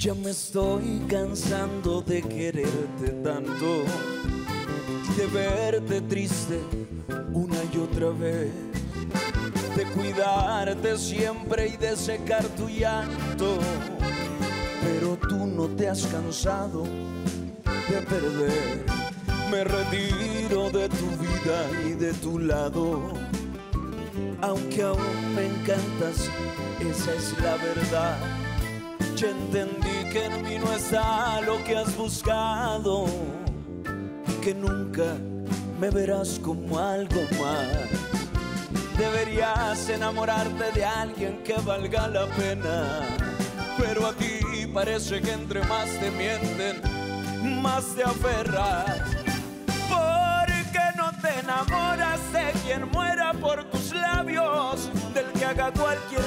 Ya me estoy cansando de quererte tanto de verte triste una y otra vez, de cuidarte siempre y de secar tu llanto. Pero tú no te has cansado de perder. Me retiro de tu vida y de tu lado. Aunque aún me encantas, esa es la verdad. Ya entendí que en mí no está lo que has buscado que nunca me verás como algo más. Deberías enamorarte de alguien que valga la pena, pero a ti parece que entre más te mienten, más te aferras. ¿Por qué no te enamoras de quien muera por tus labios? Del que haga cualquier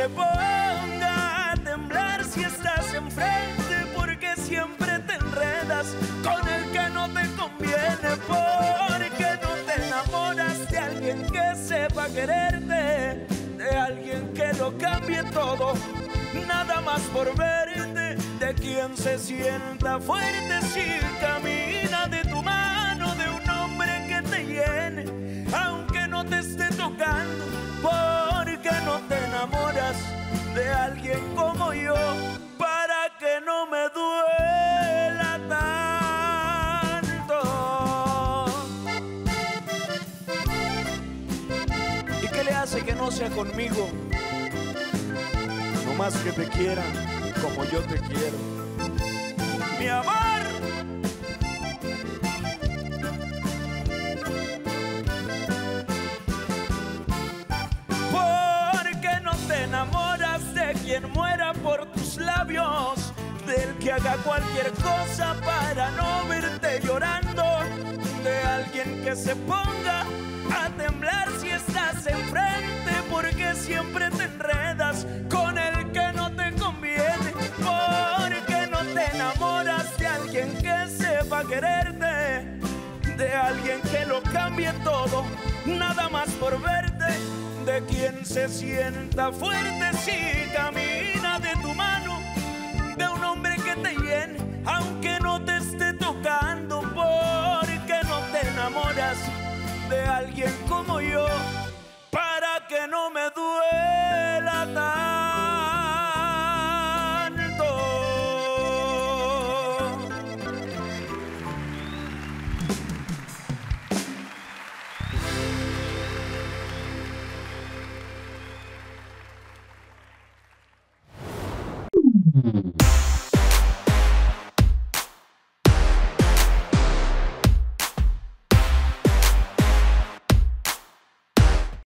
se ponga a temblar si estás enfrente. Porque siempre te enredas con el que no te conviene. ¿Por qué no te enamoras de alguien que sepa quererte? De alguien que lo cambie todo nada más por verte, de quien se sienta fuerte si camina alguien como yo, para que no me duela tanto. ¿Y qué le hace que no sea conmigo? No más que te quiera como yo te quiero. Mi amor. Quien muera por tus labios? Del que haga cualquier cosa para no verte llorando. De alguien que se ponga a temblar si estás enfrente. Porque siempre te enredas con el que no te conviene. Porque no te enamoras de alguien que sepa quererte. De alguien que lo cambie todo, nada más por verte. De quien se sienta fuerte si camina de tu mano. De un hombre que te llene, aunque no te esté tocando. Porque no te enamoras de alguien como yo. Para que no me